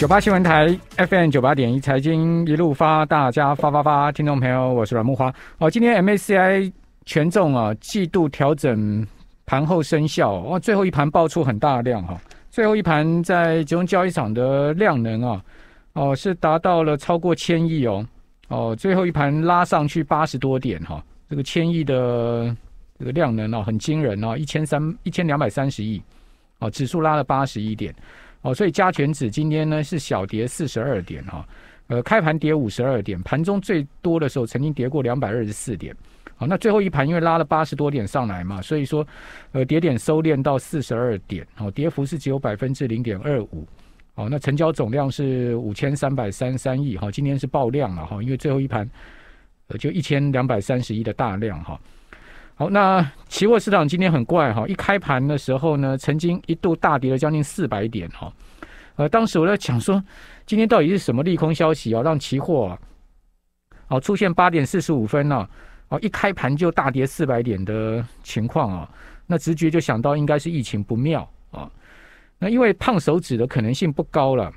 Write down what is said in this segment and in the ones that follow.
九八新闻台 FM 九八点一财经一路发，大家发发发，听众朋友，我是阮木花。哦，今天 MACI 权重啊，季度调整盘后生效，哇，最后一盘爆出很大量哈，最后一盘在集中交易场的量能啊，哦，是达到了超过千亿哦，哦，最后一盘拉上去八十多点哈，这个千亿的这个量能啊，很惊人哦，一千三一千两百三十亿，哦，指数拉了八十一点。哦，所以加权指今天呢是小跌四十二点哈，呃，开盘跌五十二点，盘中最多的时候曾经跌过两百二十四点，好，那最后一盘因为拉了八十多点上来嘛，所以说呃跌点收敛到四十二点，哦，跌幅是只有百分之零点二五，哦，那成交总量是五千三百三三亿哈，今天是爆量了哈，因为最后一盘呃就一千两百三十亿的大量哈。好，那期货市场今天很怪哈，一开盘的时候呢，曾经一度大跌了将近四百点哈。呃，当时我在讲说，今天到底是什么利空消息啊，让期货啊，哦出现八点四十五分呢，哦一开盘就大跌四百点的情况啊，那直觉就想到应该是疫情不妙啊。那因为胖手指的可能性不高了，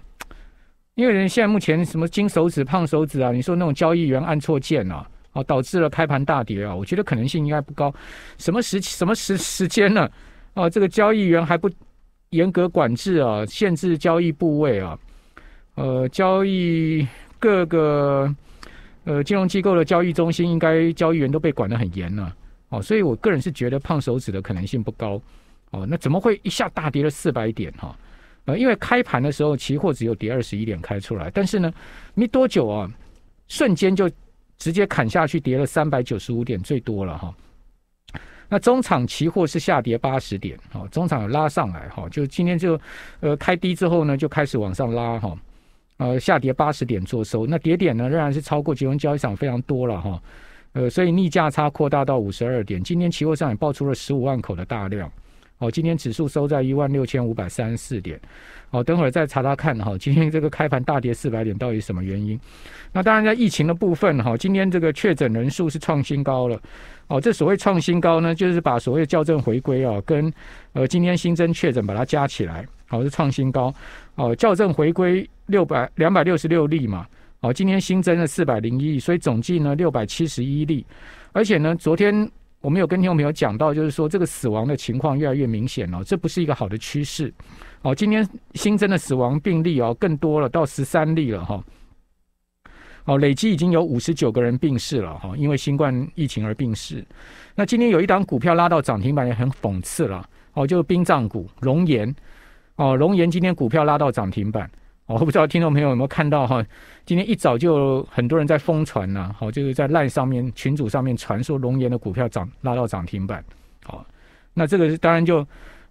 因为人现在目前什么金手指、胖手指啊，你说那种交易员按错键啊。哦，导致了开盘大跌啊！我觉得可能性应该不高。什么时什么时时间呢？哦，这个交易员还不严格管制啊，限制交易部位啊。呃，交易各个呃金融机构的交易中心，应该交易员都被管得很严呢。哦，所以我个人是觉得胖手指的可能性不高。哦，那怎么会一下大跌了四百点哈？呃，因为开盘的时候期货只有跌二十一点开出来，但是呢，没多久啊，瞬间就。直接砍下去，跌了三百九十五点，最多了哈。那中场期货是下跌八十点，哈，中场拉上来哈，就今天就呃开低之后呢，就开始往上拉哈，呃下跌八十点做收，那跌点呢仍然是超过集中交易场非常多了哈，呃所以逆价差扩大到五十二点，今天期货上也爆出了十五万口的大量，哦，今天指数收在一万六千五百三十四点。好，等会儿再查查看哈，今天这个开盘大跌四百点，到底什么原因？那当然，在疫情的部分哈，今天这个确诊人数是创新高了。哦，这所谓创新高呢，就是把所谓校正回归啊，跟呃今天新增确诊把它加起来，好是创新高。哦，校正回归六百两百六十六例嘛，哦，今天新增了四百零一例，所以总计呢六百七十一例。而且呢，昨天我们有跟听众朋友讲到，就是说这个死亡的情况越来越明显了，这不是一个好的趋势。哦，今天新增的死亡病例哦更多了，到十三例了哈。哦，累计已经有五十九个人病逝了哈，因为新冠疫情而病逝。那今天有一档股票拉到涨停板也很讽刺了哦，就是殡葬股龙岩哦，龙岩今天股票拉到涨停板，我不知道听众朋友有没有看到哈？今天一早就很多人在疯传呐，好，就是在烂上面群组上面传说龙岩的股票涨拉到涨停板。好，那这个当然就。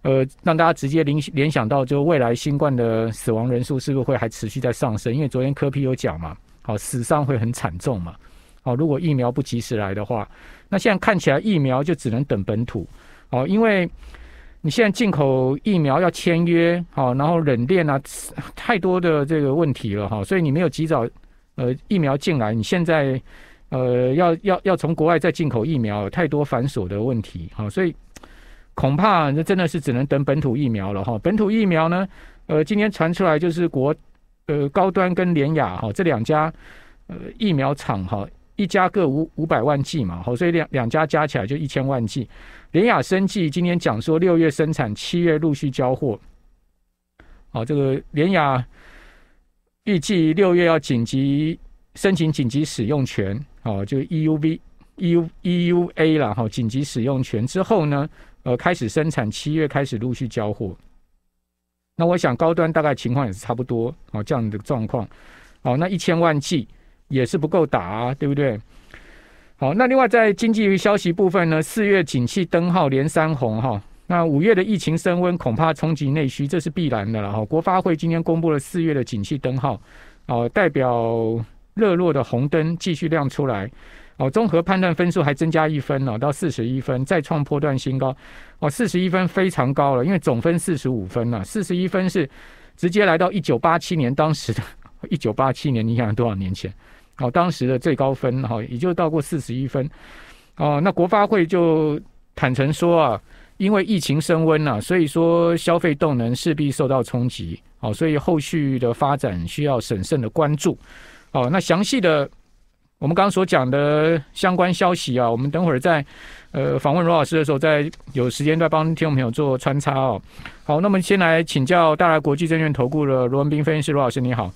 呃，让大家直接联联想到，就未来新冠的死亡人数是不是会还持续在上升？因为昨天科批有讲嘛，好，死伤会很惨重嘛，好，如果疫苗不及时来的话，那现在看起来疫苗就只能等本土，哦，因为你现在进口疫苗要签约，好，然后冷链啊，太多的这个问题了哈，所以你没有及早呃疫苗进来，你现在呃要要要从国外再进口疫苗，太多繁琐的问题，好，所以。恐怕那真的是只能等本土疫苗了哈。本土疫苗呢，呃，今天传出来就是国呃高端跟联雅哈这两家呃疫苗厂哈，一家各五五百万剂嘛，好，所以两两家加起来就一千万剂。联雅生技今天讲说六月生产，七月陆续交货。好，这个联雅预计六月要紧急申请紧急使用权，好，就 EUV、EU、EUA 了哈，紧急使用权之后呢？呃，开始生产，七月开始陆续交货。那我想高端大概情况也是差不多哦，这样的状况。哦，那一千万剂也是不够打啊，对不对？好，那另外在经济消息部分呢，四月景气灯号连三红哈。那五月的疫情升温，恐怕冲击内需，这是必然的了哈。国发会今天公布了四月的景气灯号，哦，代表热络的红灯继续亮出来。哦，综合判断分数还增加一分了，到四十一分，再创破断新高。哦，四十一分非常高了，因为总分四十五分了，四十一分是直接来到一九八七年当时的，一九八七年，你想多少年前？哦，当时的最高分哈，也就到过四十一分。哦，那国发会就坦诚说啊，因为疫情升温啊，所以说消费动能势必受到冲击。好，所以后续的发展需要审慎的关注。好，那详细的我们刚刚所讲的相关消息啊，我们等会儿在呃访问罗老师的时候，在有时间再帮听众朋友做穿插哦。好，那么先来请教大来国际证券投顾的罗文斌分析师罗老师，你好。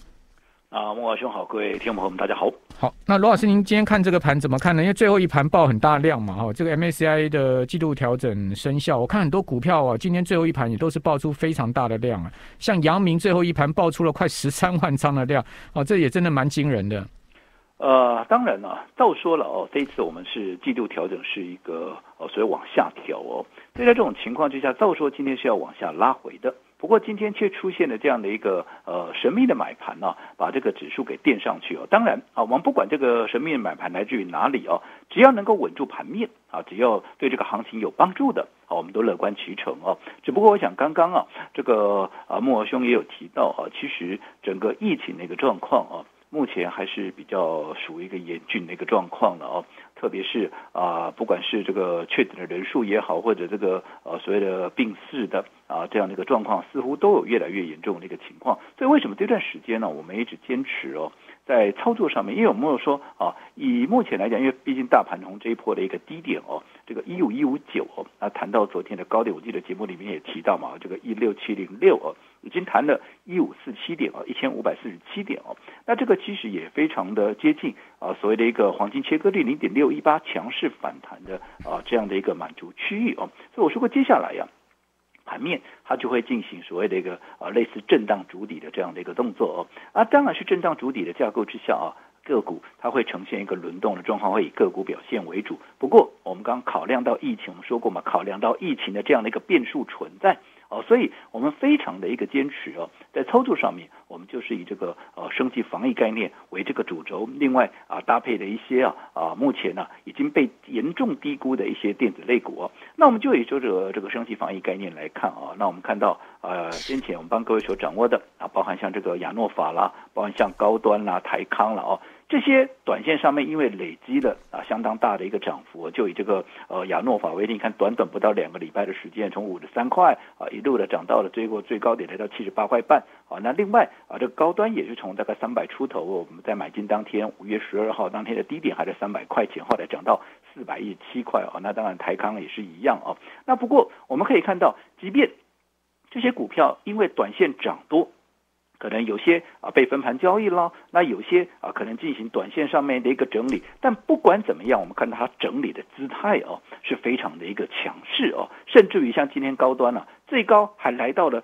啊，孟华兄好，各位听众朋友们，大家好。好，那罗老师，您今天看这个盘怎么看呢？因为最后一盘爆很大量嘛，哈，这个 MACI 的季度调整生效，我看很多股票啊，今天最后一盘也都是爆出非常大的量啊，像阳明最后一盘爆出了快十三万张的量，哦，这也真的蛮惊人的。呃，当然了，照说了哦，这一次我们是季度调整是一个呃，所以往下调哦，所以在这种情况之下，照说今天是要往下拉回的。不过今天却出现了这样的一个呃神秘的买盘呢，把这个指数给垫上去哦。当然啊，我们不管这个神秘的买盘来自于哪里哦，只要能够稳住盘面啊，只要对这个行情有帮助的啊，我们都乐观其成哦。只不过我想刚刚啊，这个啊木尔兄也有提到啊，其实整个疫情的一个状况啊。目前还是比较属于一个严峻的一个状况了哦，特别是啊，不管是这个确诊的人数也好，或者这个呃所谓的病逝的啊这样的一个状况，似乎都有越来越严重的一个情况。所以为什么这段时间呢，我们一直坚持哦，在操作上面，因为我们有说啊，以目前来讲，因为毕竟大盘从这一波的一个低点哦，这个一五一五九哦，那谈到昨天的高点，我记得节目里面也提到嘛，这个一六七零六哦。已经谈了一五四七点啊，一千五百四十七点哦，那这个其实也非常的接近啊，所谓的一个黄金切割率零点六一八强势反弹的啊这样的一个满足区域哦，所以我说过接下来呀，盘面它就会进行所谓的一个啊类似震荡筑底的这样的一个动作哦，啊当然是震荡筑底的架构之下啊，个股它会呈现一个轮动的状况，会以个股表现为主。不过我们刚考量到疫情，我们说过嘛，考量到疫情的这样的一个变数存在。哦，所以我们非常的一个坚持哦，在操作上面，我们就是以这个呃升级防疫概念为这个主轴，另外啊搭配的一些啊啊目前呢已经被严重低估的一些电子类股哦，那我们就以这个这个升级防疫概念来看啊，那我们看到呃先前我们帮各位所掌握的啊，包含像这个亚诺法啦，包含像高端啦、台康了哦。这些短线上面因为累积了啊相当大的一个涨幅，就以这个呃亚诺法为例，你看短短不到两个礼拜的时间，从五十三块啊一路的涨到了最后最高点来到七十八块半啊。那另外啊这个高端也是从大概三百出头，我们在买进当天五月十二号当天的低点还在三百块钱，后来涨到四百一十七块啊。那当然台康也是一样啊。那不过我们可以看到，即便这些股票因为短线涨多。可能有些啊被分盘交易了，那有些啊可能进行短线上面的一个整理，但不管怎么样，我们看到它整理的姿态哦是非常的一个强势哦，甚至于像今天高端呢，最高还来到了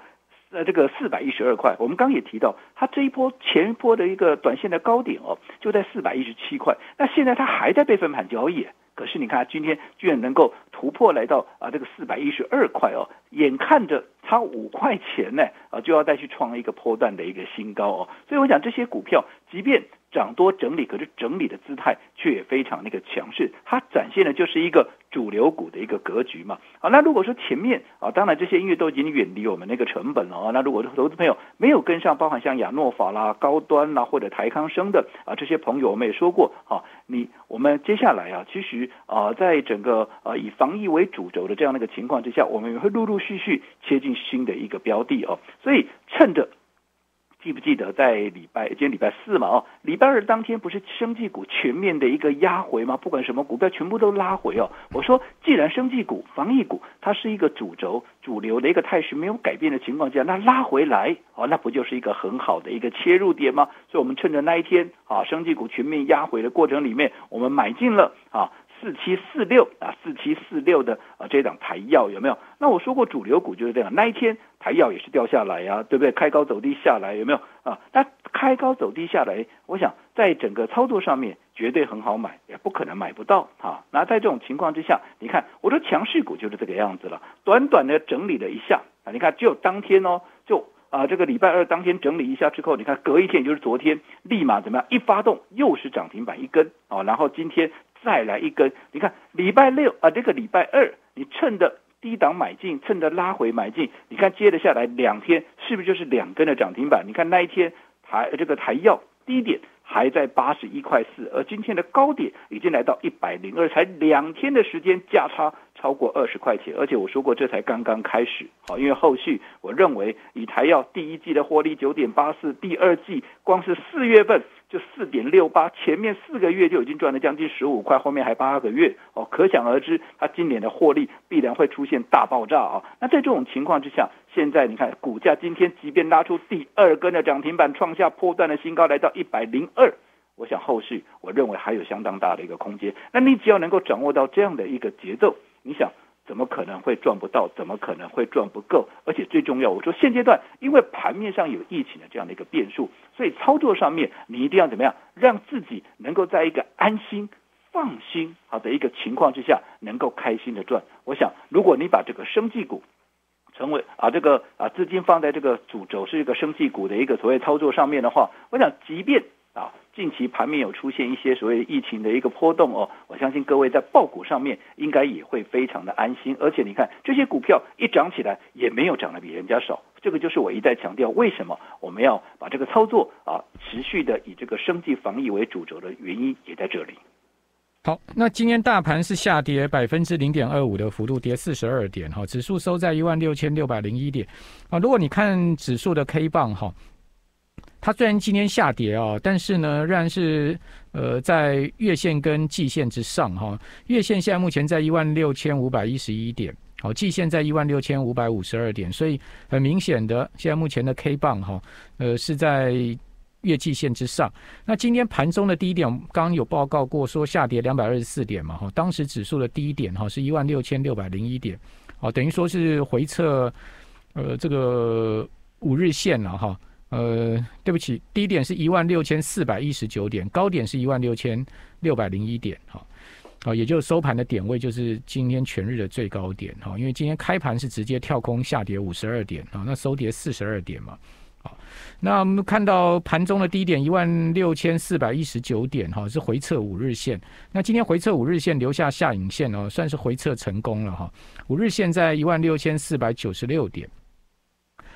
呃这个四百一十二块，我们刚也提到，它这一波前一波的一个短线的高点哦就在四百一十七块，那现在它还在被分盘交易。可是你看，今天居然能够突破来到啊这个四百一十二块哦，眼看着差五块钱呢啊就要再去创一个波段的一个新高哦，所以我想这些股票，即便。涨多整理，可是整理的姿态却也非常那个强势，它展现的就是一个主流股的一个格局嘛。好，那如果说前面啊，当然这些音乐都已经远离我们那个成本了啊。那如果投资朋友没有跟上，包含像亚诺法啦、高端啦或者台康生的啊这些朋友，我们也说过啊，你我们接下来啊，其实啊，在整个呃以防疫为主轴的这样的一个情况之下，我们也会陆陆续续切进新的一个标的哦。所以趁着。记不记得在礼拜今天礼拜四嘛？哦，礼拜二当天不是生技股全面的一个压回吗？不管什么股票全部都拉回哦。我说，既然生技股、防疫股它是一个主轴、主流的一个态势没有改变的情况下，那拉回来哦，那不就是一个很好的一个切入点吗？所以我们趁着那一天啊，生技股全面压回的过程里面，我们买进了啊。四七四六啊，四七四六的啊，这档台药有没有？那我说过主流股就是这样，那一天台药也是掉下来呀，对不对？开高走低下来有没有啊？那开高走低下来，我想在整个操作上面绝对很好买，也不可能买不到啊。那在这种情况之下，你看我说强势股就是这个样子了，短短的整理了一下啊，你看就当天哦，就啊这个礼拜二当天整理一下之后，你看隔一天就是昨天，立马怎么样一发动又是涨停板一根啊，然后今天。再来一根，你看礼拜六啊，这个礼拜二，你趁着低档买进，趁着拉回买进，你看接着下来两天，是不是就是两根的涨停板？你看那一天台这个台药低点还在八十一块四，而今天的高点已经来到一百零二，才两天的时间价差超过二十块钱，而且我说过这才刚刚开始，好，因为后续我认为以台药第一季的获利九点八四，第二季光是四月份就四点六八，前面四个月就已经赚了将近十五块，后面还八个月，哦，可想而知，它今年的获利必然会出现大爆炸啊！那在这种情况之下，现在你看股价今天即便拉出第二根的涨停板，创下破断的新高，来到一百零二。我想后续我认为还有相当大的一个空间。那你只要能够掌握到这样的一个节奏，你想怎么可能会赚不到？怎么可能会赚不够？而且最重要，我说现阶段因为盘面上有疫情的这样的一个变数，所以操作上面你一定要怎么样，让自己能够在一个安心、放心好的一个情况之下，能够开心的赚。我想，如果你把这个生技股成为啊这个啊资金放在这个主轴是一个生技股的一个所谓操作上面的话，我想即便啊，近期盘面有出现一些所谓疫情的一个波动哦，我相信各位在爆股上面应该也会非常的安心。而且你看这些股票一涨起来，也没有涨得比人家少。这个就是我一再强调，为什么我们要把这个操作啊持续的以这个生计防疫为主轴的原因也在这里。好，那今天大盘是下跌百分之零点二五的幅度，跌四十二点哈，指数收在一万六千六百零一点啊。如果你看指数的 K 棒哈。它虽然今天下跌啊，但是呢，仍然是呃在月线跟季线之上哈。月线现在目前在一万六千五百一十一点，好，季线在一万六千五百五十二点，所以很明显的，现在目前的 K 棒哈，呃是在月季线之上。那今天盘中的低点，刚刚有报告过说下跌两百二十四点嘛哈，当时指数的低点哈是一万六千六百零一点，哦，等于说是回撤呃这个五日线了哈。呃，对不起，低点是一万六千四百一十九点，高点是一万六千六百零一点，哈，好，也就是收盘的点位就是今天全日的最高点，哈，因为今天开盘是直接跳空下跌五十二点，啊，那收跌四十二点嘛，好，那我们看到盘中的低点一万六千四百一十九点，哈，是回撤五日线，那今天回撤五日线留下下影线哦，算是回撤成功了哈，五日线在一万六千四百九十六点，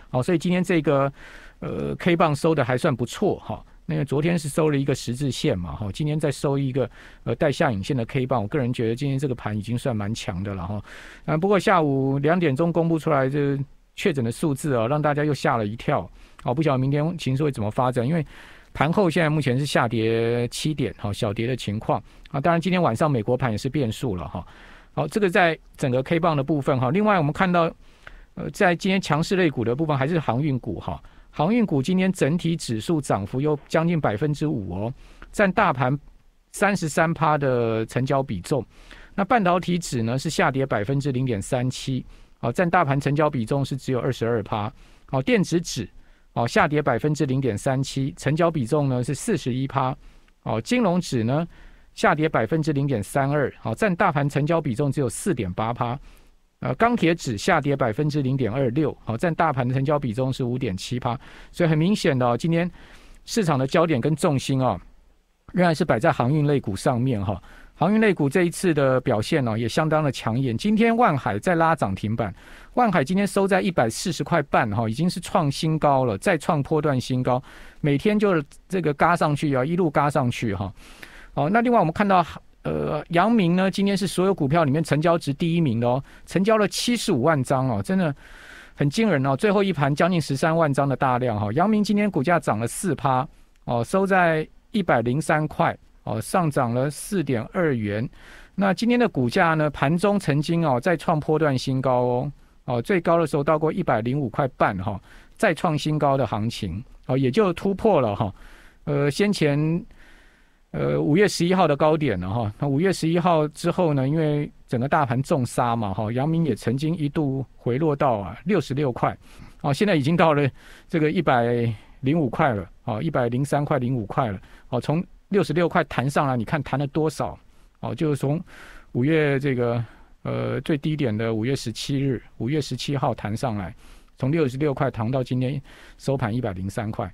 好，所以今天这个。呃，K 棒收的还算不错哈。那个昨天是收了一个十字线嘛哈，今天再收一个呃带下影线的 K 棒，我个人觉得今天这个盘已经算蛮强的了哈。啊，不过下午两点钟公布出来这确诊的数字啊，让大家又吓了一跳。哦，不晓得明天情势会怎么发展，因为盘后现在目前是下跌七点哈，小跌的情况啊。当然今天晚上美国盘也是变数了哈。好，这个在整个 K 棒的部分哈。另外我们看到呃，在今天强势类股的部分还是航运股哈。航运股今天整体指数涨幅有将近百分之五哦，占大盘三十三趴的成交比重。那半导体指呢是下跌百分之零点三七，哦，占大盘成交比重是只有二十二趴。哦，电子指哦下跌百分之零点三七，成交比重呢是四十一趴。哦，金融指呢下跌百分之零点三二，好，占大盘成交比重只有四点八趴。呃，钢铁指下跌百分之零点二六，好，占大盘的成交比重是五点七趴，所以很明显的，今天市场的焦点跟重心啊，仍然是摆在航运类股上面哈。航运类股这一次的表现呢，也相当的抢眼。今天万海在拉涨停板，万海今天收在一百四十块半哈，已经是创新高了，再创波段新高，每天就是这个嘎上去啊，一路嘎上去哈。好，那另外我们看到。呃，阳明呢，今天是所有股票里面成交值第一名的哦，成交了七十五万张哦，真的很惊人哦。最后一盘将近十三万张的大量哈，阳明今天股价涨了四趴哦，收在一百零三块哦，上涨了四点二元。那今天的股价呢，盘中曾经哦再创波段新高哦，哦最高的时候到过一百零五块半哈，再创新高的行情哦，也就突破了哈，呃先前。呃，五月十一号的高点了哈，那五月十一号之后呢？因为整个大盘重杀嘛哈，阳明也曾经一度回落到啊六十六块，哦，现在已经到了这个一百零五块了，哦，一百零三块零五块了，哦，从六十六块弹上来，你看弹了多少？哦，就是从五月这个呃最低点的五月十七日，五月十七号弹上来，从六十六块弹到今天收盘一百零三块。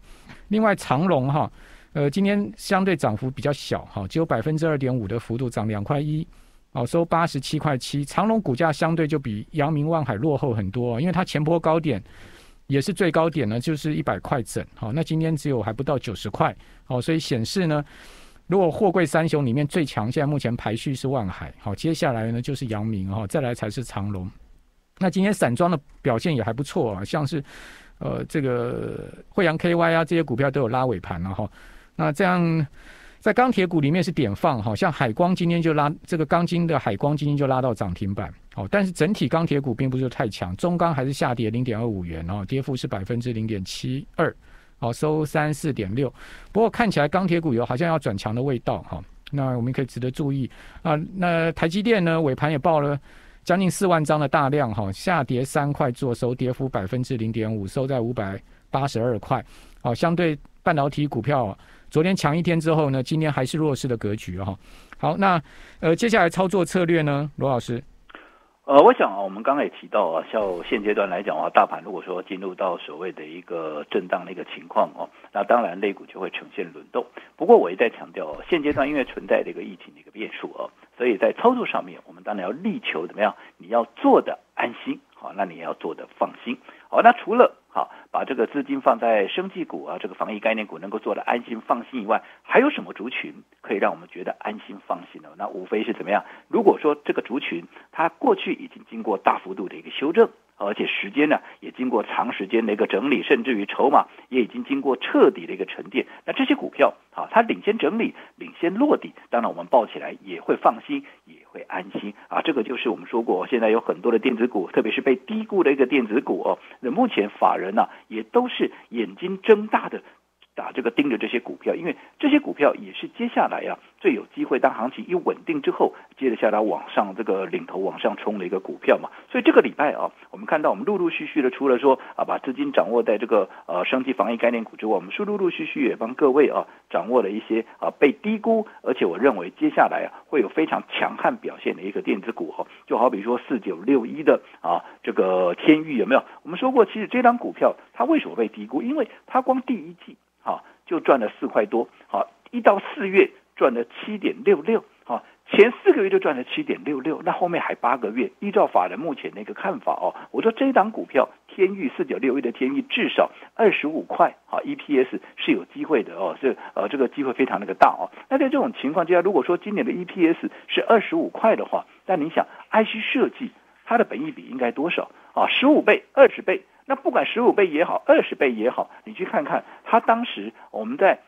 另外长隆哈。呃，今天相对涨幅比较小，哈，只有百分之二点五的幅度，涨两块一，哦，收八十七块七。长隆股价相对就比阳明、万海落后很多，因为它前波高点也是最高点呢，就是一百块整，好，那今天只有还不到九十块，好，所以显示呢，如果货柜三雄里面最强，现在目前排序是万海，好，接下来呢就是阳明，哈，再来才是长隆。那今天散装的表现也还不错啊，像是呃这个惠阳 KY 啊这些股票都有拉尾盘了哈。那这样在钢铁股里面是点放，好像海光今天就拉这个钢筋的海光今天就拉到涨停板，好，但是整体钢铁股并不是太强，中钢还是下跌零点二五元哦，跌幅是百分之零点七二，好收三四点六。不过看起来钢铁股有好像要转强的味道哈，那我们可以值得注意啊。那台积电呢尾盘也报了。将近四万张的大量哈，下跌三块，做收跌幅百分之零点五，收在五百八十二块。好，相对半导体股票，昨天强一天之后呢，今天还是弱势的格局哈。好，那呃，接下来操作策略呢，罗老师。呃，我想啊，我们刚刚也提到啊，像现阶段来讲的话，大盘如果说进入到所谓的一个震荡的一个情况哦，那当然类股就会呈现轮动。不过我一再强调，现阶段因为存在这个疫情的一个变数哦，所以在操作上面，我们当然要力求怎么样？你要做的安心，好，那你也要做的放心。好，那除了好把这个资金放在生技股啊，这个防疫概念股能够做的安心放心以外，还有什么族群可以让我们觉得安心放心呢？那无非是怎么样？如果说这个族群它过去已经经过大幅度的一个修正。而且时间呢，也经过长时间的一个整理，甚至于筹码也已经经过彻底的一个沉淀。那这些股票啊，它领先整理，领先落地，当然我们抱起来也会放心，也会安心啊。这个就是我们说过，现在有很多的电子股，特别是被低估的一个电子股哦。那目前法人呢，也都是眼睛睁大的。打这个盯着这些股票，因为这些股票也是接下来啊最有机会当行情一稳定之后，接着下来往上这个领头往上冲的一个股票嘛。所以这个礼拜啊，我们看到我们陆陆续续的，除了说啊把资金掌握在这个呃升级防疫概念股之外，我们是陆陆续续也帮各位啊掌握了一些啊被低估，而且我认为接下来啊会有非常强悍表现的一个电子股哈，就好比说四九六一的啊这个天域有没有？我们说过，其实这张股票它为什么被低估？因为它光第一季。好，就赚了四块多。好，一到四月赚了七点六六。好，前四个月就赚了七点六六，那后面还八个月。依照法人目前的一个看法哦，我说这一档股票天域四九六一的天域至少二十五块。好，EPS 是有机会的哦，是呃这个机会非常那个大哦。那在这种情况之下，如果说今年的 EPS 是二十五块的话，那你想 IC 设计它的本益比应该多少啊？十五倍、二十倍？那不管十五倍也好，二十倍也好，你去看看它当时我们在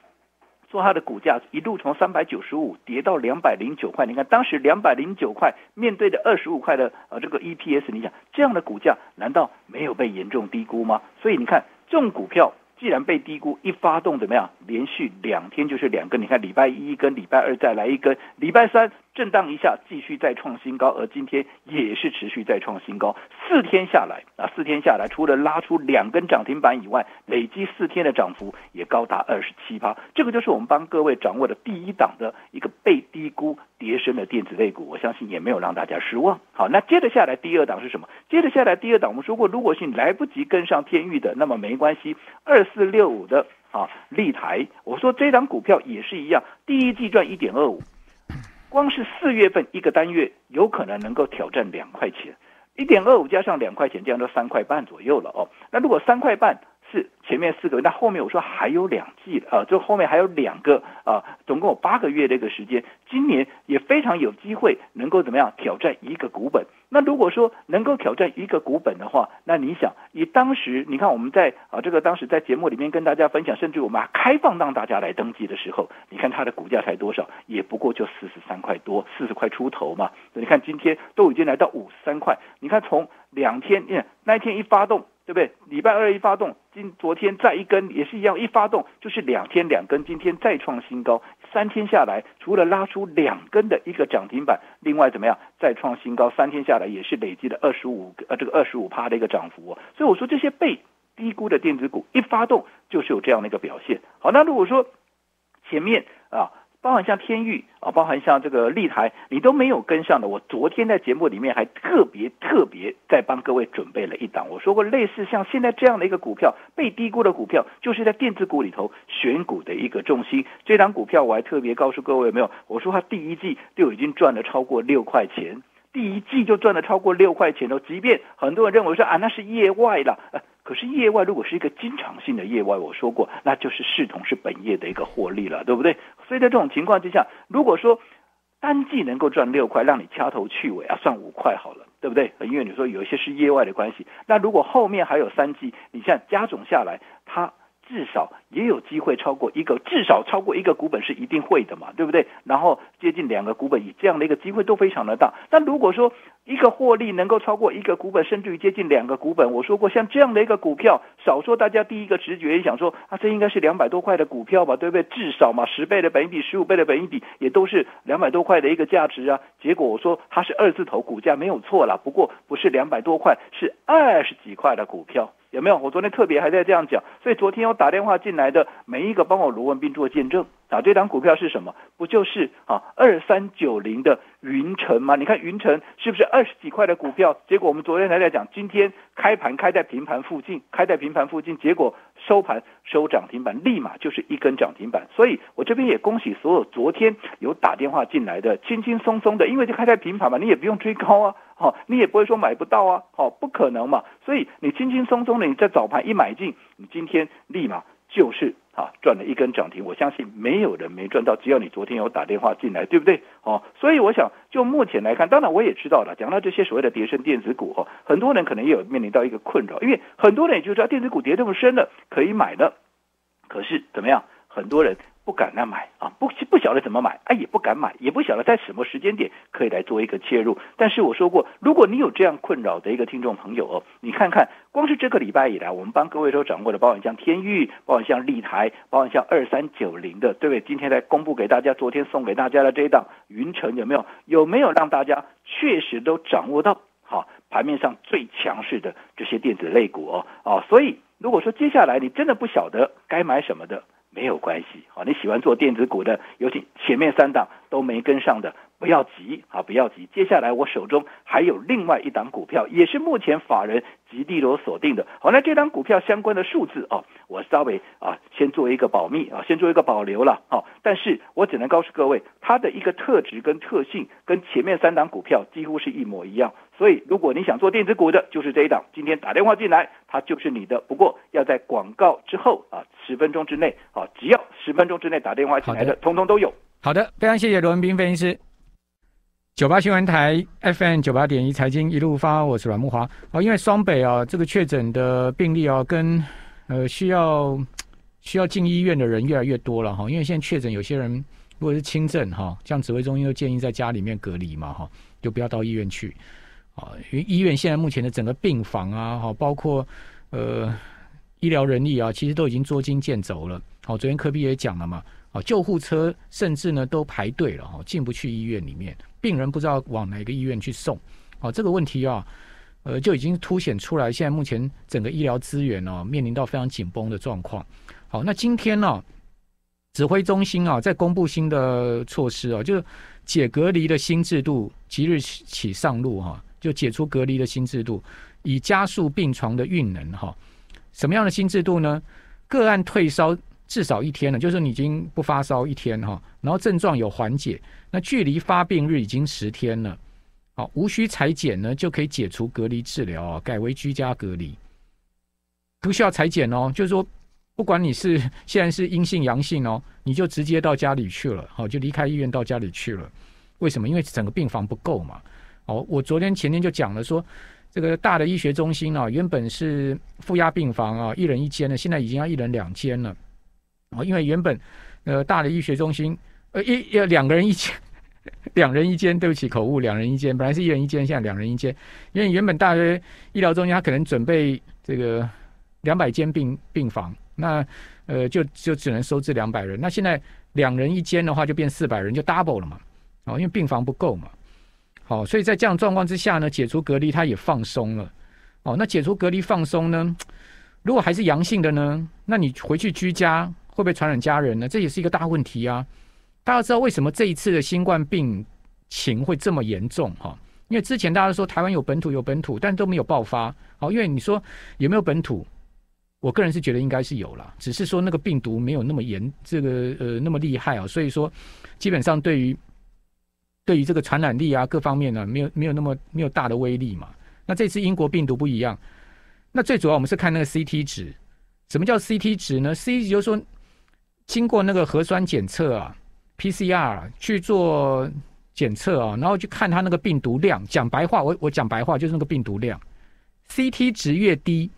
做它的股价，一路从三百九十五跌到两百零九块。你看当时两百零九块面对着二十五块的呃这个 EPS，你想这样的股价难道没有被严重低估吗？所以你看这种股票。既然被低估，一发动怎么样？连续两天就是两根，你看礼拜一跟礼拜二再来一根，礼拜三震荡一下，继续再创新高，而今天也是持续再创新高。四天下来啊，四天下来，除了拉出两根涨停板以外，累积四天的涨幅也高达二十七趴。这个就是我们帮各位掌握的第一档的一个被低估叠升的电子类股，我相信也没有让大家失望。好，那接着下来第二档是什么？接着下来第二档，我们说过，如果是你来不及跟上天域的，那么没关系，二。四六五的啊，立台，我说这张股票也是一样，第一季赚一点二五，光是四月份一个单月有可能能够挑战两块钱，一点二五加上两块钱，这样都三块半左右了哦。那如果三块半是前面四个月，那后面我说还有两季啊，就后面还有两个啊，总共有八个月的一个时间，今年也非常有机会能够怎么样挑战一个股本。那如果说能够挑战一个股本的话，那你想以当时你看我们在啊这个当时在节目里面跟大家分享，甚至我们还开放让大家来登记的时候，你看它的股价才多少，也不过就四十三块多，四十块出头嘛。你看今天都已经来到五十三块，你看从两天，那一天一发动。对不对？礼拜二一发动，今昨天再一根也是一样，一发动就是两天两根，今天再创新高。三天下来，除了拉出两根的一个涨停板，另外怎么样再创新高？三天下来也是累积了二十五呃这个二十五趴的一个涨幅。所以我说这些被低估的电子股一发动就是有这样的一个表现。好，那如果说前面啊。包含像天域啊，包含像这个立台，你都没有跟上的。我昨天在节目里面还特别特别在帮各位准备了一档。我说过，类似像现在这样的一个股票，被低估的股票，就是在电子股里头选股的一个重心。这档股票我还特别告诉各位，没有？我说它第一季就已经赚了超过六块钱，第一季就赚了超过六块钱了。即便很多人认为说啊，那是业外了。可是业外如果是一个经常性的业外，我说过，那就是视同是本业的一个获利了，对不对？所以在这种情况之下，如果说单季能够赚六块，让你掐头去尾啊，算五块好了，对不对？因为你说有一些是业外的关系，那如果后面还有三季，你像加总下来，它。至少也有机会超过一个，至少超过一个股本是一定会的嘛，对不对？然后接近两个股本，以这样的一个机会都非常的大。但如果说一个获利能够超过一个股本，甚至于接近两个股本，我说过像这样的一个股票，少说大家第一个直觉也想说啊，这应该是两百多块的股票吧，对不对？至少嘛，十倍的本益比，十五倍的本益比，也都是两百多块的一个价值啊。结果我说它是二字头股价没有错了，不过不是两百多块，是二十几块的股票。有没有？我昨天特别还在这样讲，所以昨天我打电话进来的每一个帮我卢文斌做见证啊，这张股票是什么？不就是啊二三九零的云城吗？你看云城是不是二十几块的股票？结果我们昨天还在讲，今天开盘开在平盘附近，开在平盘附近，结果收盘收涨停板，立马就是一根涨停板。所以我这边也恭喜所有昨天有打电话进来的，轻轻松松的，因为就开在平盘嘛，你也不用追高啊。好，你也不会说买不到啊，好，不可能嘛，所以你轻轻松松的，你在早盘一买进，你今天立马就是啊赚了一根涨停，我相信没有人没赚到，只要你昨天有打电话进来，对不对？哦，所以我想就目前来看，当然我也知道了，讲到这些所谓的跌升电子股哦，很多人可能也有面临到一个困扰，因为很多人也就知道电子股跌这么深了，可以买了，可是怎么样，很多人。不敢来买啊，不不晓得怎么买啊，也不敢买，也不晓得在什么时间点可以来做一个切入。但是我说过，如果你有这样困扰的一个听众朋友哦，你看看，光是这个礼拜以来，我们帮各位都掌握的，包含像天域，包含像立台，包含像二三九零的，对不对？今天来公布给大家，昨天送给大家的这一档云城有没有？有没有让大家确实都掌握到好盘面上最强势的这些电子类股哦？哦，所以如果说接下来你真的不晓得该买什么的。没有关系，好，你喜欢做电子股的，尤其前面三档都没跟上的，不要急啊，不要急。接下来我手中还有另外一档股票，也是目前法人极地罗锁定的。好，那这档股票相关的数字哦，我稍微啊先做一个保密啊，先做一个保留了。好，但是我只能告诉各位，它的一个特质跟特性跟前面三档股票几乎是一模一样。所以，如果你想做电子股的，就是这一档。今天打电话进来，它就是你的。不过要在广告之后啊，十分钟之内啊，只要十分钟之内打电话进来的，通通都有。好的，非常谢谢罗文斌分析师。九八新闻台 FM 九八点一财经一路发，我是阮木华。哦，因为双北啊，这个确诊的病例啊，跟呃需要需要进医院的人越来越多了哈。因为现在确诊有些人如果是轻症哈，像指挥中心都建议在家里面隔离嘛哈，就不要到医院去。啊，因为医院现在目前的整个病房啊，哈，包括呃医疗人力啊，其实都已经捉襟见肘了。好，昨天科比也讲了嘛，啊，救护车甚至呢都排队了，哈，进不去医院里面，病人不知道往哪个医院去送。好，这个问题啊，呃，就已经凸显出来，现在目前整个医疗资源呢，面临到非常紧绷的状况。好，那今天呢，指挥中心啊，在公布新的措施啊，就是解隔离的新制度，即日起上路哈。就解除隔离的新制度，以加速病床的运能哈。什么样的新制度呢？个案退烧至少一天了，就是你已经不发烧一天哈，然后症状有缓解，那距离发病日已经十天了，好，无需裁剪呢，就可以解除隔离治疗，改为居家隔离，不需要裁剪哦。就是说，不管你是 现在是阴性阳性哦，你就直接到家里去了，好，就离开医院到家里去了。为什么？因为整个病房不够嘛。哦，我昨天前天就讲了，说这个大的医学中心啊，原本是负压病房啊，一人一间的，现在已经要一人两间了。哦，因为原本呃大的医学中心呃一要两个人一间，两人一间，对不起口误，两人一间，本来是一人一间，现在两人一间。因为原本大约医疗中心他可能准备这个两百间病病房，那呃就就只能收治两百人。那现在两人一间的话，就变四百人，就 double 了嘛。哦，因为病房不够嘛。好，所以在这样状况之下呢，解除隔离，他也放松了。哦，那解除隔离放松呢，如果还是阳性的呢，那你回去居家会不会传染家人呢？这也是一个大问题啊！大家知道为什么这一次的新冠病情会这么严重哈？因为之前大家都说台湾有本土有本土，但都没有爆发。好，因为你说有没有本土？我个人是觉得应该是有了，只是说那个病毒没有那么严，这个呃那么厉害啊。所以说，基本上对于对于这个传染力啊，各方面呢，没有没有那么没有大的威力嘛。那这次英国病毒不一样，那最主要我们是看那个 CT 值。什么叫 CT 值呢？CT 值就是说经过那个核酸检测啊，PCR 去做检测啊，然后去看它那个病毒量。讲白话，我我讲白话就是那个病毒量，CT 值越低，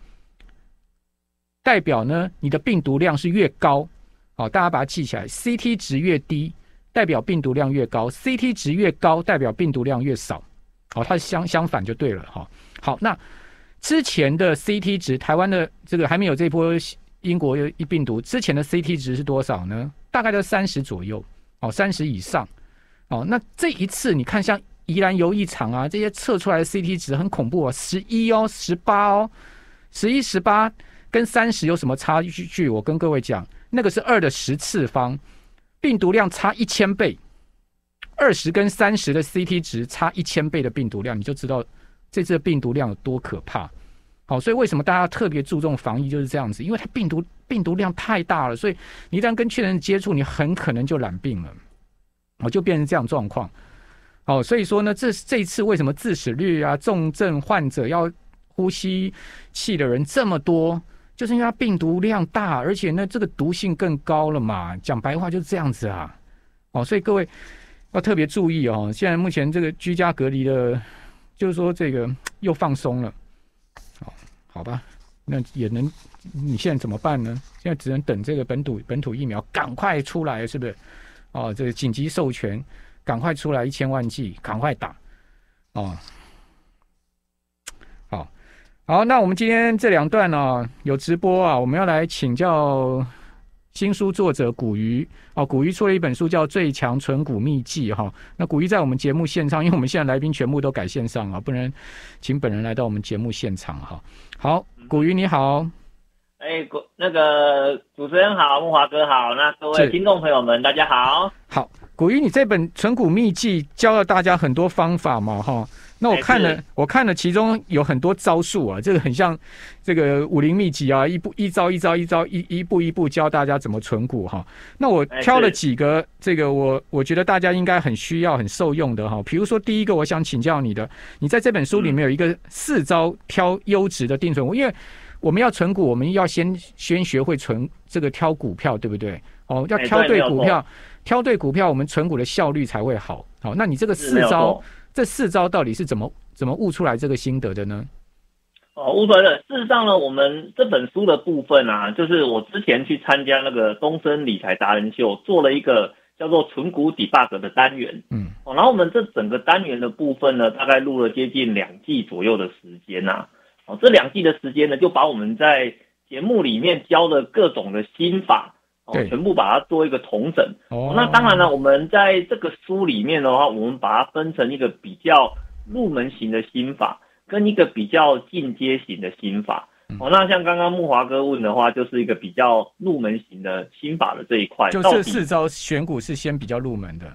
代表呢你的病毒量是越高。好，大家把它记起来，CT 值越低，代表病毒量越高；CT 值越高，代表病毒量越少。好，它是相相反就对了哈。好，那之前的 CT 值，台湾的这个还没有这波英国有一病毒之前的 CT 值是多少呢？大概在三十左右，哦，三十以上。哦，那这一次你看，像宜兰游艺场啊，这些测出来的 CT 值很恐怖啊，十一哦，十八哦，十一十八跟三十有什么差距？我跟各位讲。那个是二的十次方，病毒量差一千倍，二十跟三十的 CT 值差一千倍的病毒量，你就知道这次的病毒量有多可怕。好，所以为什么大家特别注重防疫就是这样子？因为它病毒病毒量太大了，所以你一旦跟确诊接触，你很可能就染病了，我就变成这样状况。好，所以说呢，这这一次为什么致死率啊、重症患者要呼吸器的人这么多？就是因为它病毒量大，而且呢，这个毒性更高了嘛。讲白话就是这样子啊，哦，所以各位要特别注意哦。现在目前这个居家隔离的，就是说这个又放松了，好吧，那也能，你现在怎么办呢？现在只能等这个本土本土疫苗赶快出来，是不是？哦，这个紧急授权，赶快出来一千万剂，赶快打，哦。好，那我们今天这两段呢有直播啊，我们要来请教新书作者古鱼哦。古鱼出了一本书叫《最强存股秘籍》哈。那古鱼在我们节目现场，因为我们现在来宾全部都改线上啊，不能请本人来到我们节目现场哈。好，古鱼你好，哎，古那个主持人好，木华哥好，那各位听众朋友们大家好。好，古鱼，你这本存股秘籍教了大家很多方法嘛哈。那我看了，我看了，其中有很多招数啊，这个很像这个武林秘籍啊，一步一招一招一招一一步一步教大家怎么存股哈。那我挑了几个，这个我我觉得大家应该很需要、很受用的哈。比如说第一个，我想请教你的，你在这本书里面有一个四招挑优质的定存股，因为我们要存股，我们要先先学会存这个挑股票，对不对？哦，要挑对股票，挑对股票，我们存股的效率才会好。好，那你这个四招。这四招到底是怎么怎么悟出来这个心得的呢？哦，悟出来的。事实上呢，我们这本书的部分啊，就是我之前去参加那个东森理财达人秀，做了一个叫做存股 debug 的单元。嗯，哦，然后我们这整个单元的部分呢，大概录了接近两季左右的时间呐。哦，这两季的时间呢，就把我们在节目里面教的各种的心法。哦，全部把它做一个统整。哦，那当然了，我们在这个书里面的话，我们把它分成一个比较入门型的心法，跟一个比较进阶型的心法。哦，那像刚刚木华哥问的话，就是一个比较入门型的心法的这一块。就这四招选股是先比较入门的。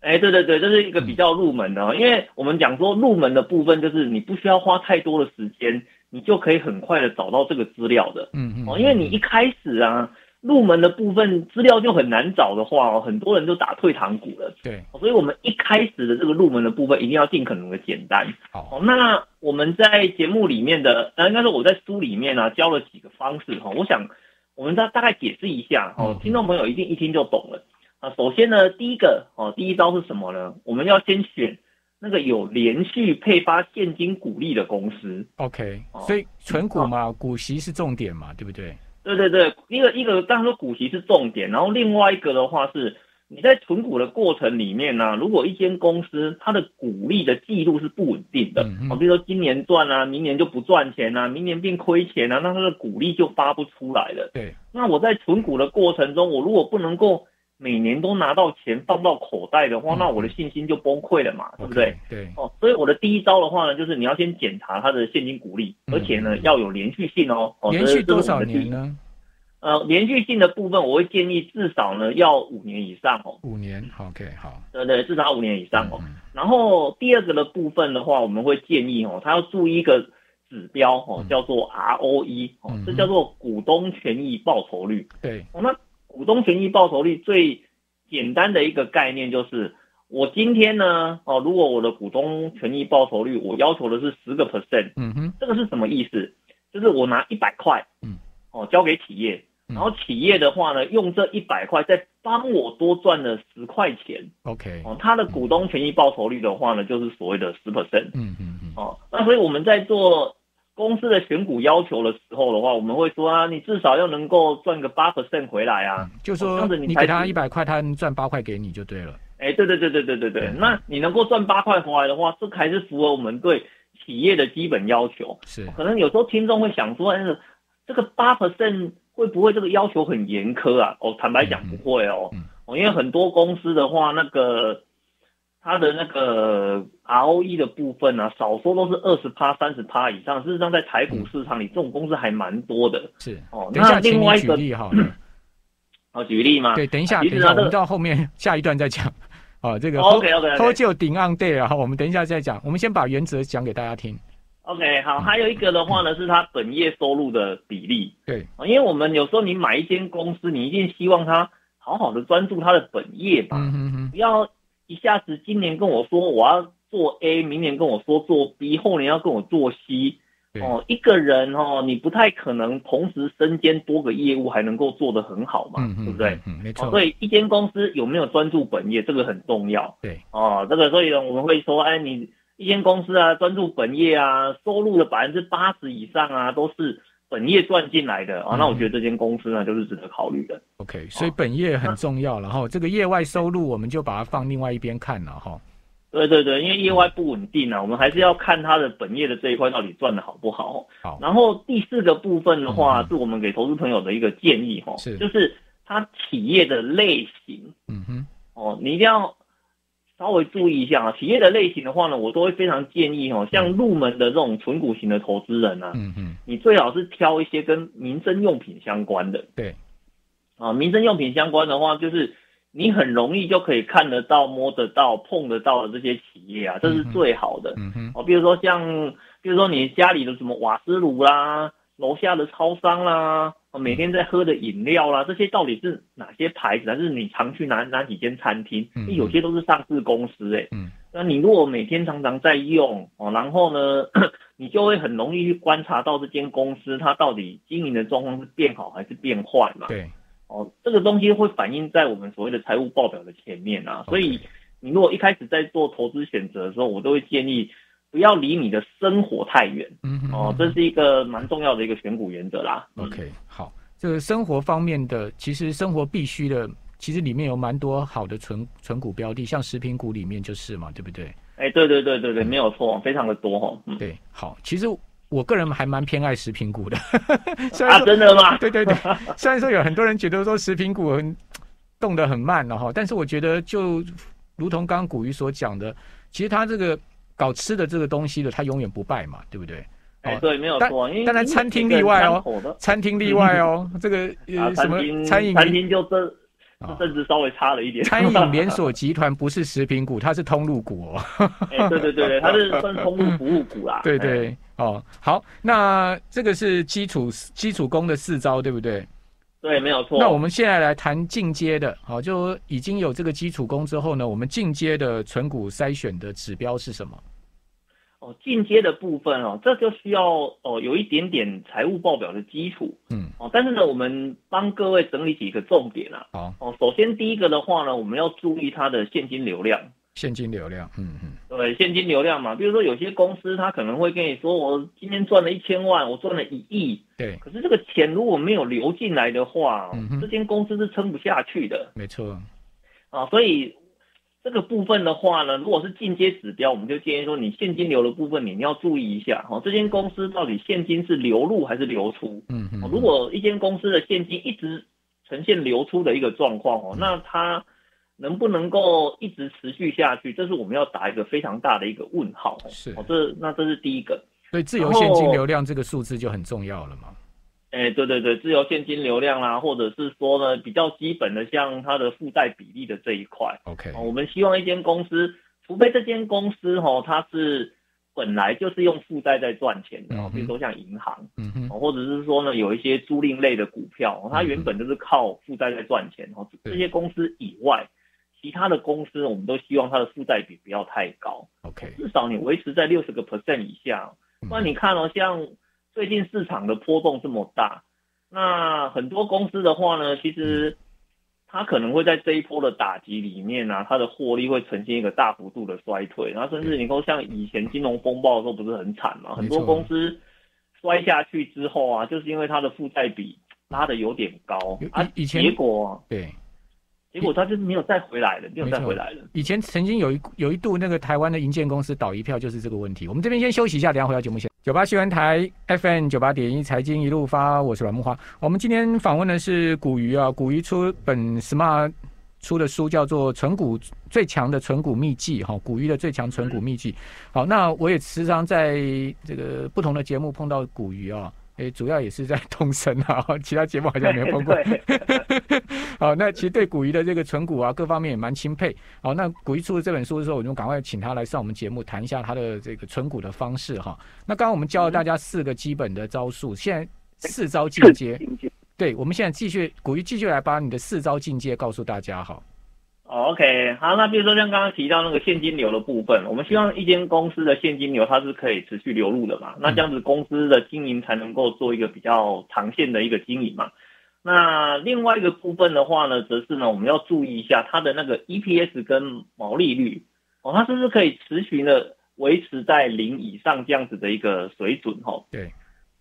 哎，对对对，这是一个比较入门的，因为我们讲说入门的部分，就是你不需要花太多的时间，你就可以很快的找到这个资料的。嗯嗯。哦，因为你一开始啊。入门的部分资料就很难找的话哦，很多人都打退堂鼓了。对，所以我们一开始的这个入门的部分一定要尽可能的简单。好，那我们在节目里面的，呃，应该说我在书里面呢教了几个方式哈，我想我们大大概解释一下哦，听众朋友一定一听就懂了啊。首先呢，第一个哦，第一招是什么呢？我们要先选那个有连续配发现金股利的公司。OK，所以存股嘛，股息是重点嘛，对不对？对对对，一个一个当然说股息是重点，然后另外一个的话是你在存股的过程里面呢，如果一间公司它的股利的记录是不稳定的，啊，比如说今年赚啊，明年就不赚钱啊，明年变亏钱啊，那它的股利就发不出来了。对，那我在存股的过程中，我如果不能够每年都拿到钱放到口袋的话，那我的信心就崩溃了嘛，对不对？对，哦，所以我的第一招的话呢，就是你要先检查它的现金股利，而且呢要有连续性哦。连续多少年呢？呃，连续性的部分，我会建议至少呢要五年以上哦。五年，OK，好。对对，至少五年以上哦。然后第二个的部分的话，我们会建议哦，他要注意一个指标哦，叫做 ROE 哦，这叫做股东权益报酬率。对，那股东权益报酬率最简单的一个概念就是，我今天呢哦，如果我的股东权益报酬率我要求的是十个 percent，嗯哼，这个是什么意思？就是我拿一百块，嗯，哦，交给企业，然后企业的话呢，用这一百块再帮我多赚了十块钱，OK，哦，他的股东权益报酬率的话呢，就是所谓的十 percent，嗯嗯嗯，哦，那所以我们在做公司的选股要求的时候的话，我们会说啊，你至少要能够赚个八 percent 回来啊，就说你给他一百块，他能赚八块给你就对了。哎，对对对对对对对，那你能够赚八块回来的话，这还是符合我们对企业的基本要求。是，可能有时候听众会想说，哎，这个八 percent 会不会这个要求很严苛啊？哦，坦白讲不会哦，哦，因为很多公司的话，那个它的那个 ROE 的部分呢，少说都是二十趴、三十趴以上。事实上，在台股市场里，这种公司还蛮多的。是，哦，那另外一个例哈。好，举例嘛？对，等一下，等一下，我们到后面 下一段再讲。哦，这个 OK OK，喝酒顶 on day 啊，我们等一下再讲。我们先把原则讲给大家听。OK，好，还有一个的话呢，是它本业收入的比例。对，因为我们有时候你买一间公司，你一定希望它好好的专注它的本业吧，不要一下子今年跟我说我要做 A，明年跟我说做 B，后年要跟我做 C。哦，一个人哦，你不太可能同时身兼多个业务还能够做得很好嘛，对不对？嗯，没错。所以一间公司有没有专注本业，这个很重要。对，哦，这个所以呢，我们会说，哎，你一间公司啊，专注本业啊，收入的百分之八十以上啊，都是本业赚进来的啊，那我觉得这间公司呢，就是值得考虑的。OK，所以本业很重要，然后这个业外收入我们就把它放另外一边看了哈。对对对，因为业外不稳定啊，我们还是要看它的本业的这一块到底赚的好不好。好，然后第四个部分的话，是我们给投资朋友的一个建议哈，是就是它企业的类型。嗯哼，哦，你一定要稍微注意一下啊，企业的类型的话呢，我都会非常建议哦，像入门的这种纯股型的投资人呢，嗯哼，你最好是挑一些跟民生用品相关的。对，啊，民生用品相关的话就是。你很容易就可以看得到、摸得到、碰得到的这些企业啊，这是最好的。嗯哼，哦，比如说像，比如说你家里的什么瓦斯炉啦，楼下的超商啦，每天在喝的饮料啦，这些到底是哪些牌子？还是你常去哪哪几间餐厅？有些都是上市公司哎。嗯，那你如果每天常常在用哦，然后呢，你就会很容易去观察到这间公司它到底经营的状况是变好还是变坏嘛？对。哦，这个东西会反映在我们所谓的财务报表的前面啊，所以你如果一开始在做投资选择的时候，我都会建议不要离你的生活太远。嗯，哦，这是一个蛮重要的一个选股原则啦。OK，好，这个生活方面的，其实生活必须的，其实里面有蛮多好的存存股标的，像食品股里面就是嘛，对不对？哎，对对对对对，没有错，非常的多哈。对，好，其实。我个人还蛮偏爱食品股的，啊，真的吗？对对对，虽然说有很多人觉得说食品股很动得很慢了哈，但是我觉得就如同刚刚古鱼所讲的，其实它这个搞吃的这个东西的，他永远不败嘛，对不对？哎，对，没有错。当然餐厅例外哦，餐厅例外哦，这个 呃什么餐饮餐厅就这。甚至稍微差了一点。餐饮 连锁集团不是食品股，它是通路股哦。哎，对对对对，它是算通路服务股啦。对对哦，好，那这个是基础基础功的四招，对不对？对，没有错。那我们现在来谈进阶的，好，就已经有这个基础功之后呢，我们进阶的存股筛选的指标是什么？哦，进阶的部分哦，这就需要哦有一点点财务报表的基础，嗯，哦，但是呢，我们帮各位整理几个重点啊。好，哦，首先第一个的话呢，我们要注意它的现金流量。现金流量，嗯嗯，对，现金流量嘛，比如说有些公司他可能会跟你说，我今天赚了一千万，我赚了一亿，对，可是这个钱如果没有流进来的话，这间公司是撑不下去的。没错，啊，所以。这个部分的话呢，如果是进阶指标，我们就建议说，你现金流的部分你要注意一下哈，这间公司到底现金是流入还是流出？嗯嗯。如果一间公司的现金一直呈现流出的一个状况哦，那它能不能够一直持续下去？这是我们要打一个非常大的一个问号。是哦，这那这是第一个。所以自由现金流量这个数字就很重要了嘛。哎，对对对，自由现金流量啦，或者是说呢，比较基本的，像它的负债比例的这一块。OK，我们希望一间公司，除非这间公司哈，它是本来就是用负债在赚钱的，比如说像银行，嗯哼，或者是说呢，有一些租赁类的股票，它原本就是靠负债在赚钱，哦，这些公司以外，其他的公司，我们都希望它的负债比不要太高。OK，至少你维持在六十个 percent 以下，不然你看哦，像。最近市场的波动这么大，那很多公司的话呢，其实它可能会在这一波的打击里面呢，它的获利会呈现一个大幅度的衰退，然后甚至你说像以前金融风暴的时候不是很惨嘛，很多公司摔下去之后啊，就是因为它的负债比拉的有点高啊，以前结果对。结果他就是没有再回来了，没有再回来了。以前曾经有一有一度那个台湾的银建公司倒一票，就是这个问题。我们这边先休息一下，等下回到节目现九八新闻台 FM 九八点一财经一路发，我是阮木花。我们今天访问的是古鱼啊，古鱼出本 Smart 出的书叫做《存股最强的存股秘籍》哈，古鱼的最强存股秘籍。好，那我也时常在这个不同的节目碰到古鱼啊。诶，主要也是在 通神啊，其他节目好像没有碰过。好，那其实对古鱼的这个存股啊，各方面也蛮钦佩。好，那古鱼出了这本书的时候，我就赶快请他来上我们节目，谈一下他的这个存股的方式哈。那刚刚我们教了大家四个基本的招数，现在四招进阶。对，我们现在继续，古鱼继续来把你的四招进阶告诉大家哈。OK，好，那比如说像刚刚提到那个现金流的部分，我们希望一间公司的现金流它是可以持续流入的嘛，那这样子公司的经营才能够做一个比较长线的一个经营嘛。那另外一个部分的话呢，则是呢我们要注意一下它的那个 EPS 跟毛利率哦，它是不是可以持续的维持在零以上这样子的一个水准哈？对，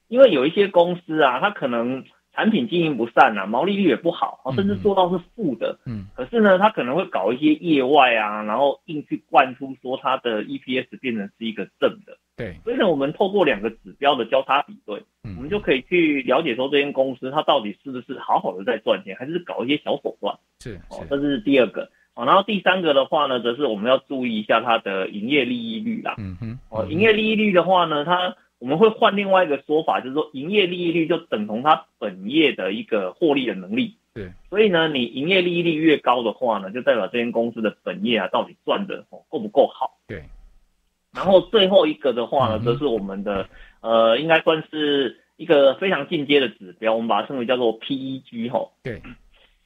因为有一些公司啊，它可能。产品经营不善啊，毛利率也不好啊，甚至做到是负的。嗯，可是呢，他可能会搞一些业外啊，然后硬去灌出说它的 EPS 变成是一个正的。对，所以呢，我们透过两个指标的交叉比对，我们就可以去了解说这间公司它到底是不是好好的在赚钱，还是搞一些小手段。是，哦，这是第二个。哦，然后第三个的话呢，则是我们要注意一下它的营业利益率啦。嗯哼，哦，营业利益率的话呢，它。我们会换另外一个说法，就是说营业利益率就等同它本业的一个获利的能力。对，所以呢，你营业利益率越高的话呢，就代表这间公司的本业啊到底赚的够不够好。对。然后最后一个的话呢，则是我们的呃，应该算是一个非常进阶的指标，我们把它称为叫做 PEG 哈。对。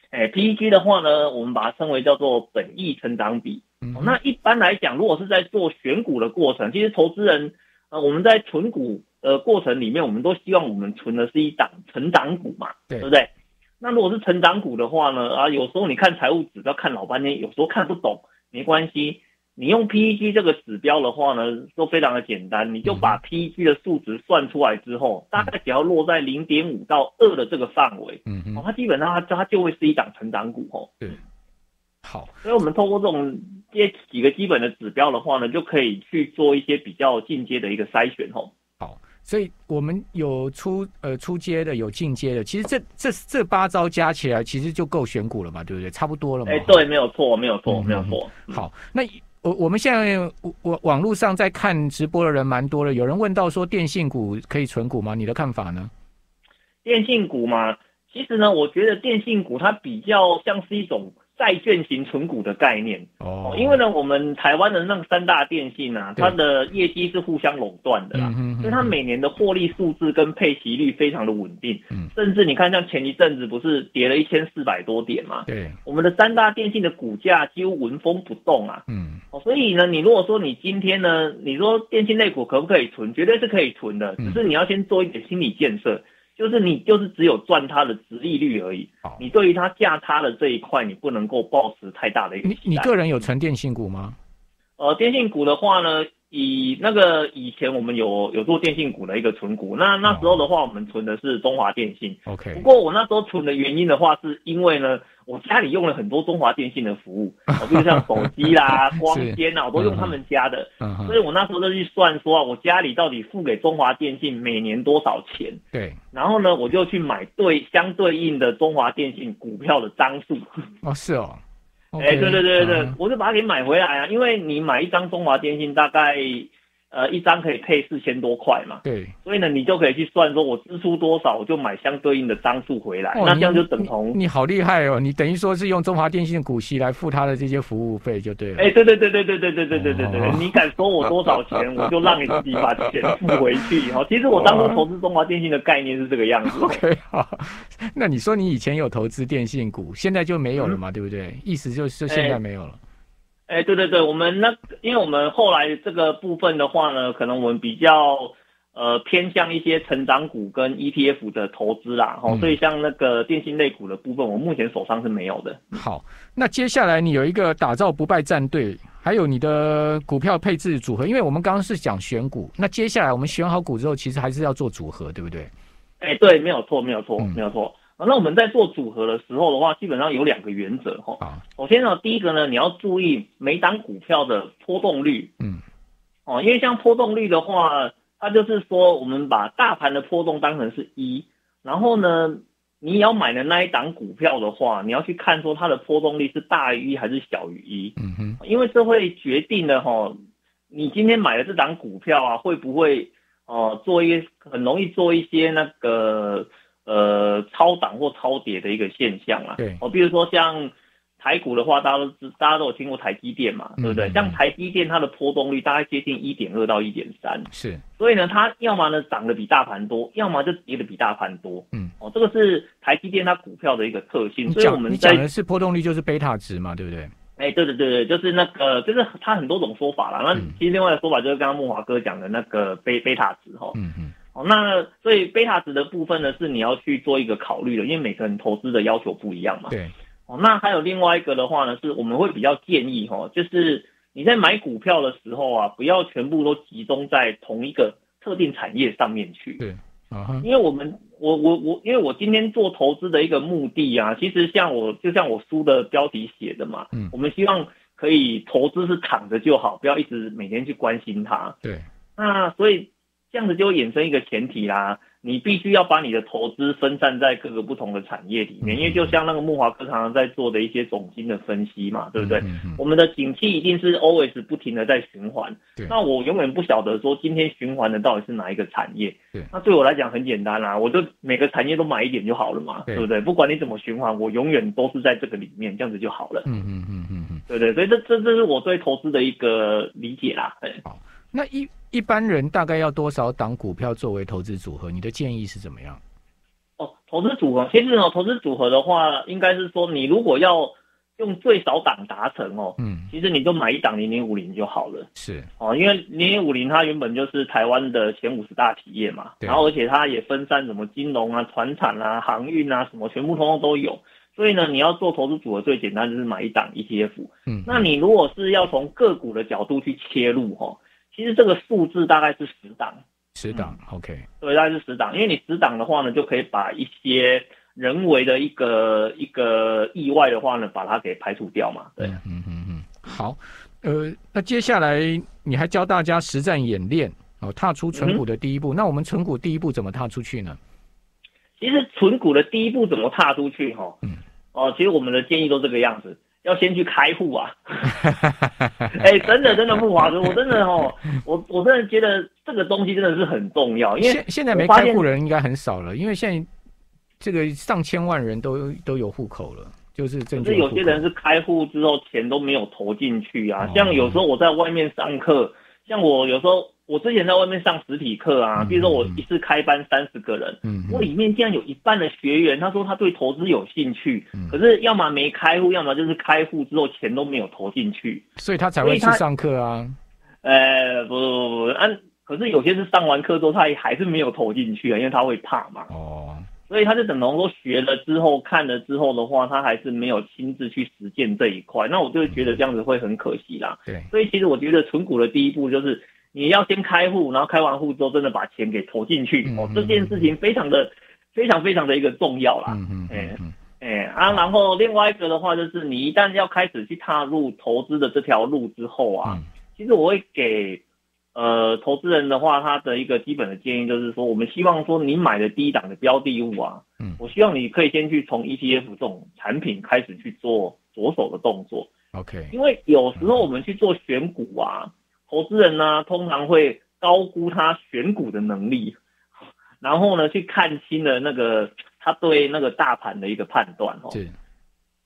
哎，PEG 的话呢，我们把它称为叫做本益成长比。嗯。那一般来讲，如果是在做选股的过程，其实投资人。呃，我们在存股的过程里面，我们都希望我们存的是一档成长股嘛，对。不对？那如果是成长股的话呢，啊，有时候你看财务指标看老半天，有时候看不懂，没关系，你用 PEG 这个指标的话呢，都非常的简单，你就把 PEG 的数值算出来之后，大概只要落在零点五到二的这个范围，嗯嗯，它基本上它它就会是一档成长股哦。对，好，所以我们通过这种。这几个基本的指标的话呢，就可以去做一些比较进阶的一个筛选哦。好，所以我们有出呃出阶的，有进阶的。其实这这这八招加起来，其实就够选股了嘛，对不对？差不多了嘛。哎，对，没有错，没有错，没有错。好，那我我们现在我网络上在看直播的人蛮多的，有人问到说电信股可以存股吗？你的看法呢？电信股嘛，其实呢，我觉得电信股它比较像是一种。债券型存股的概念。哦，因为呢，我们台湾的那三大电信啊，它的业绩是互相垄断的啦，所以它每年的获利数字跟配息率非常的稳定，嗯。甚至你看像前一阵子不是跌了一千四百多点嘛，对，我们的三大电信的股价几乎纹风不动啊，嗯，哦，所以呢，你如果说你今天呢，你说电信类股可不可以存，绝对是可以存的，只是你要先做一点心理建设。就是你就是只有赚它的值利率而已，你对于它价差的这一块，你不能够抱持太大的一个。你你个人有存电信股吗？呃，电信股的话呢？以那个以前我们有有做电信股的一个存股，那那时候的话，我们存的是中华电信。OK。不过我那时候存的原因的话，是因为呢，我家里用了很多中华电信的服务，比如像手机啦、光纤啊，我都用他们家的。嗯。所以我那时候就去算说啊，我家里到底付给中华电信每年多少钱？对。然后呢，我就去买对相对应的中华电信股票的张数。哦，是哦。哎，对对对对对，我就把它给买回来啊，因为你买一张中华电信大概。呃，一张可以配四千多块嘛？对，所以呢，你就可以去算，说我支出多少，我就买相对应的张数回来，那这样就等同。你好厉害哦！你等于说是用中华电信的股息来付他的这些服务费，就对了。哎，对对对对对对对对对对对，你敢收我多少钱，我就让你自己把钱付回去。哈，其实我当初投资中华电信的概念是这个样子。OK，好，那你说你以前有投资电信股，现在就没有了嘛？对不对？意思就是现在没有了。哎，对对对，我们那，因为我们后来这个部分的话呢，可能我们比较，呃偏向一些成长股跟 ETF 的投资啦，哦，所以像那个电信类股的部分，我目前手上是没有的。好，那接下来你有一个打造不败战队，还有你的股票配置组合，因为我们刚刚是讲选股，那接下来我们选好股之后，其实还是要做组合，对不对？哎，对，没有错，没有错，没有错。那我们在做组合的时候的话，基本上有两个原则哈。啊，首先呢，第一个呢，你要注意每档股票的波动率。嗯。哦，因为像波动率的话，它就是说我们把大盘的波动当成是一，然后呢，你要买的那一档股票的话，你要去看说它的波动率是大于一还是小于一。嗯哼。因为这会决定了哈，你今天买的这档股票啊，会不会哦做一很容易做一些那个。呃，超涨或超跌的一个现象啊。对，哦，比如说像台股的话，大家都知，大家都有听过台积电嘛，对不对？像台积电，它的波动率大概接近一点二到一点三。是。所以呢，它要么呢涨得比大盘多，要么就跌得比大盘多。嗯。哦，这个是台积电它股票的一个特性。所以我们讲的是波动率，就是贝塔值嘛，对不对？哎，对对对对，就是那个，就是它很多种说法啦。那其实另外的说法就是刚刚木华哥讲的那个贝贝塔值哈。嗯嗯。那所以贝塔值的部分呢，是你要去做一个考虑的，因为每个人投资的要求不一样嘛。对。哦，那还有另外一个的话呢，是我们会比较建议哈，就是你在买股票的时候啊，不要全部都集中在同一个特定产业上面去。对。啊因为我们我我我，因为我今天做投资的一个目的啊，其实像我就像我书的标题写的嘛，嗯，我们希望可以投资是躺着就好，不要一直每天去关心它。对。那所以。这样子就会衍生一个前提啦，你必须要把你的投资分散在各个不同的产业里面，因为就像那个木华哥常常在做的一些总金的分析嘛，对不对？我们的景气一定是 always 不停的在循环，那我永远不晓得说今天循环的到底是哪一个产业。那对我来讲很简单啦，我就每个产业都买一点就好了嘛，对不对？不管你怎么循环，我永远都是在这个里面，这样子就好了。嗯嗯嗯嗯嗯，对对，所以这这这是我对投资的一个理解啦。好，那一。一般人大概要多少档股票作为投资组合？你的建议是怎么样？哦，投资组合，其实哦，投资组合的话，应该是说你如果要用最少档达成哦，嗯，其实你就买一档零零五零就好了。是哦，因为零零五零它原本就是台湾的前五十大企业嘛，然后而且它也分散什么金融啊、船产啊、航运啊什么，全部通通都有。所以呢，你要做投资组合最简单就是买一档 ETF。嗯，那你如果是要从个股的角度去切入哈。其实这个数字大概是十档，十档，OK，对，大概是十档，因为你十档的话呢，就可以把一些人为的一个一个意外的话呢，把它给排除掉嘛。对，嗯嗯嗯，好，呃，那接下来你还教大家实战演练哦，踏出存股的第一步。那我们存股第一步怎么踏出去呢？其实存股的第一步怎么踏出去？哈，嗯，哦，其实我们的建议都这个样子。要先去开户啊！哎，真的真的不划算，我真的哦，我我真的觉得这个东西真的是很重要，因为现现在没开户的人应该很少了，因为现在这个上千万人都都有户口了，就是证是有些人是开户之后钱都没有投进去啊，像有时候我在外面上课，像我有时候。我之前在外面上实体课啊，比如说我一次开班三十个人，嗯我里面竟然有一半的学员，他说他对投资有兴趣，可是要么没开户，要么就是开户之后钱都没有投进去，所以他才会去上课啊。呃，不不不，按可是有些是上完课之后他还是没有投进去啊，因为他会怕嘛。哦，所以他就等同说学了之后看了之后的话，他还是没有亲自去实践这一块，那我就觉得这样子会很可惜啦。对，所以其实我觉得存股的第一步就是。你要先开户，然后开完户之后，真的把钱给投进去哦。这件事情非常的、非常、非常的一个重要啦。嗯嗯嗯。哎啊，然后另外一个的话，就是你一旦要开始去踏入投资的这条路之后啊，其实我会给呃投资人的话，他的一个基本的建议就是说，我们希望说你买的第一档的标的物啊，嗯，我希望你可以先去从 ETF 这种产品开始去做着手的动作。OK。因为有时候我们去做选股啊。投资人呢，通常会高估他选股的能力，然后呢，去看清了那个他对那个大盘的一个判断哦。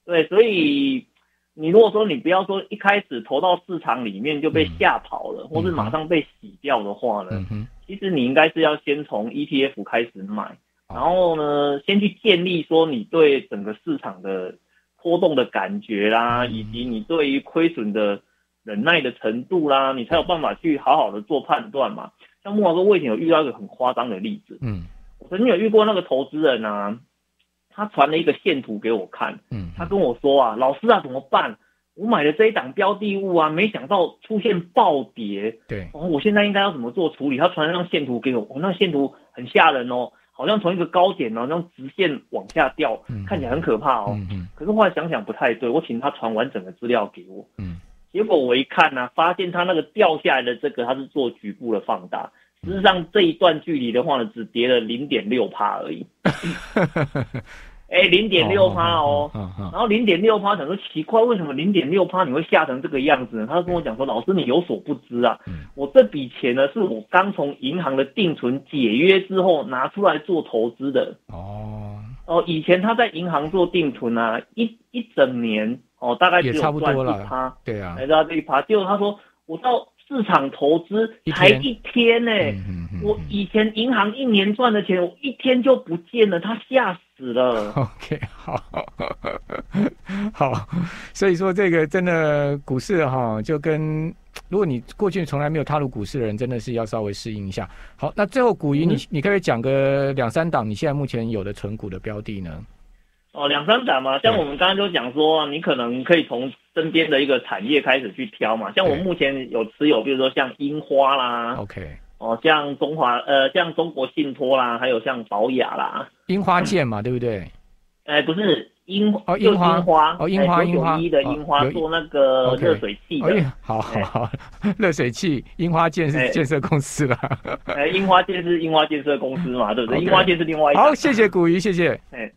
对，所以你如果说你不要说一开始投到市场里面就被吓跑了，或是马上被洗掉的话呢，其实你应该是要先从 ETF 开始买，然后呢，先去建立说你对整个市场的波动的感觉啦，以及你对于亏损的。忍耐的程度啦，你才有办法去好好的做判断嘛。像木华哥，我以前有遇到一个很夸张的例子，嗯，我曾经有遇过那个投资人啊，他传了一个线图给我看，嗯，他跟我说啊，老师啊，怎么办？我买的这一档标的物啊，没想到出现暴跌，对，哦，我现在应该要怎么做处理？他传了张线图给我，我那线图很吓人哦，好像从一个高点然后用直线往下掉，看起来很可怕哦。嗯嗯。可是后来想想不太对，我请他传完整的资料给我，嗯，结果我一看呢，发现他那个掉下来的这个，他是做局部的放大，事实上这一段距离的话呢，只跌了零点六帕而已。哎，零点六趴哦，然后零点六趴，想说奇怪，为什么零点六趴你会吓成这个样子呢？他就跟我讲说，老师你有所不知啊，我这笔钱呢是我刚从银行的定存解约之后拿出来做投资的。哦哦，以前他在银行做定存啊，一一整年哦，大概只有赚一趴，对啊，来到这一趴，结果他说我到。市场投资才一天呢，我以前银行一年赚的钱，我一天就不见了，他吓死了。OK，好，好，所以说这个真的股市哈，就跟如果你过去从来没有踏入股市的人，真的是要稍微适应一下。好，那最后股银，你你可以讲个两三档，你现在目前有的存股的标的呢？哦，两三档嘛，像我们刚刚就讲说，你可能可以从身边的一个产业开始去挑嘛。像我目前有持有，比如说像樱花啦，OK，哦，像中华呃，像中国信托啦，还有像宝雅啦，樱花剑嘛，对不对？哎，不是樱哦，樱花哦，樱花樱花一的樱花做那个热水器的，好好好，热水器樱花建是建设公司了。哎，樱花建是樱花建设公司嘛，对不对？樱花建是另外一好，谢谢古鱼，谢谢。哎。